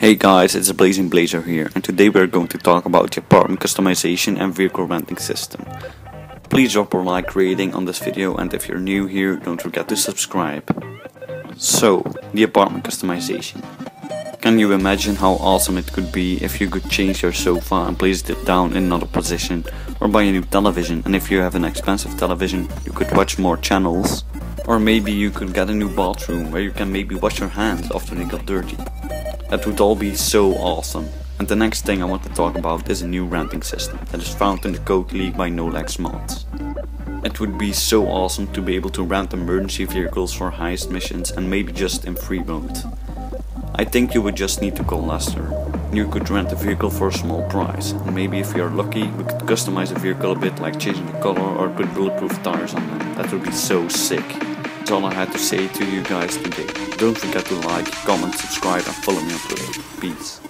Hey guys, it's Blazing Blazer here, and today we're going to talk about the apartment customization and vehicle renting system. Please drop a like rating on this video, and if you're new here, don't forget to subscribe. So, the apartment customization. Can you imagine how awesome it could be if you could change your sofa and place it down in another position, or buy a new television, and if you have an expensive television, you could watch more channels? Or maybe you could get a new bathroom where you can maybe wash your hands after they got dirty. That would all be so awesome. And the next thing I want to talk about is a new renting system that is found in the Code League by Nolex Mods. It would be so awesome to be able to rent emergency vehicles for heist missions and maybe just in free mode. I think you would just need to call Lester. You could rent a vehicle for a small price, and maybe if you are lucky, we could customize the vehicle a bit like changing the color or put bulletproof tires on them. That would be so sick. That's all I had to say to you guys today. Don't forget to like, comment, subscribe and follow me on Twitter. Peace.